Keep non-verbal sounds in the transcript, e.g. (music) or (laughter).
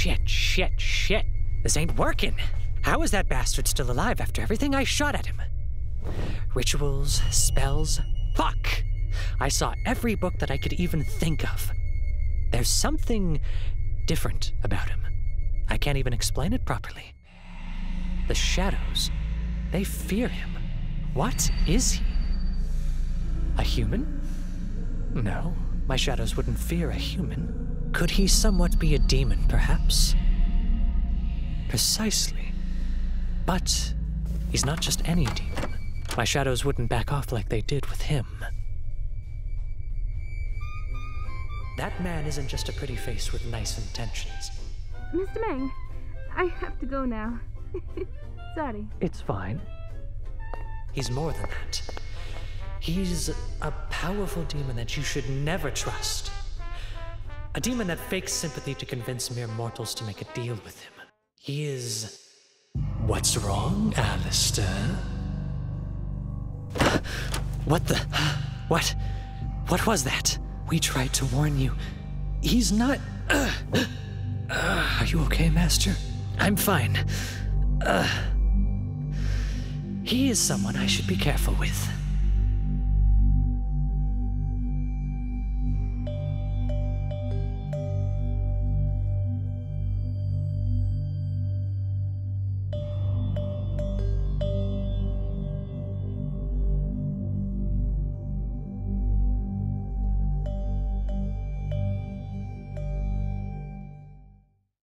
shit, shit. Shit. This ain't working. How is that bastard still alive after everything I shot at him? Rituals, spells, fuck! I saw every book that I could even think of. There's something different about him. I can't even explain it properly. The shadows, they fear him. What is he? A human? No, my shadows wouldn't fear a human. Could he somewhat be a demon, perhaps? Precisely. But he's not just any demon. My shadows wouldn't back off like they did with him. That man isn't just a pretty face with nice intentions. Mr. Meng, I have to go now. (laughs) Sorry. It's fine. He's more than that. He's a powerful demon that you should never trust. A demon that fakes sympathy to convince mere mortals to make a deal with him. He is. What's wrong, Alastor? What the. What? What was that? We tried to warn you. He's not. Are you okay, Master? I'm fine. Uh, he is someone I should be careful with.